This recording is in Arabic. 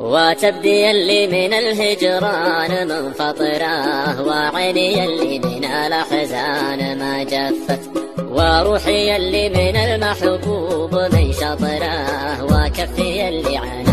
وتبدي اللي من الهجران من فطرة وعيني اللي من الأحزان ما جفت وروحي اللي من المحبوب من شطرة وكفي اللي عن